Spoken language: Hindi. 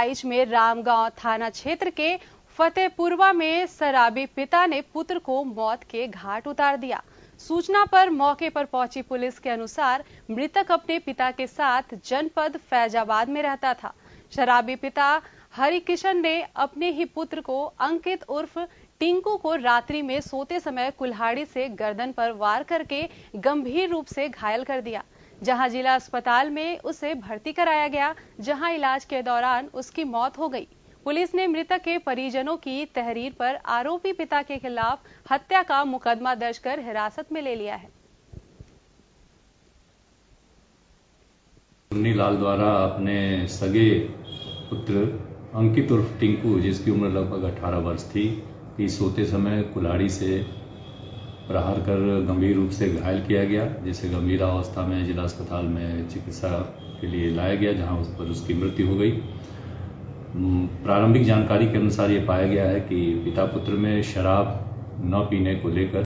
बाईज में रामगांव थाना क्षेत्र के फतेहपुरवा में शराबी पिता ने पुत्र को मौत के घाट उतार दिया। सूचना पर मौके पर पहुँची पुलिस के अनुसार मृतक अपने पिता के साथ जनपद फैजाबाद में रहता था। शराबी पिता हरिकिशन ने अपने ही पुत्र को अंकित उर्फ़ टिंकू को रात्रि में सोते समय कुल्हाड़ी से गर्दन पर वार करके गंभीर रूप से घायल कर दिया, जहाँ जिला अस्पताल में उसे भर्ती कराया गया, जहाँ इलाज के दौरान उसकी मौत हो गई। पुलिस ने मृतक के परिजनों की तहरीर पर आरोपी पिता के खिलाफ हत्या का मुकदमा दर्ज कर हिरासत में ले लिया है। लाल द्वारा अपने सगे पुत्र अंकित उर्फ़ टिंकू, जिसकी उम्र लगभग 18 वर्ष थी, कि सोते समय कुल्हाड़ी से प्रहार कर गंभीर रूप से घायल किया गया, जिसे गंभीर अवस्था में जिला अस्पताल में चिकित्सा के लिए लाया गया, जहाँ उस पर उसकी मृत्यु हो गई। प्रारंभिक जानकारी के अनुसार ये पाया गया है कि पिता पुत्र में शराब न पीने को लेकर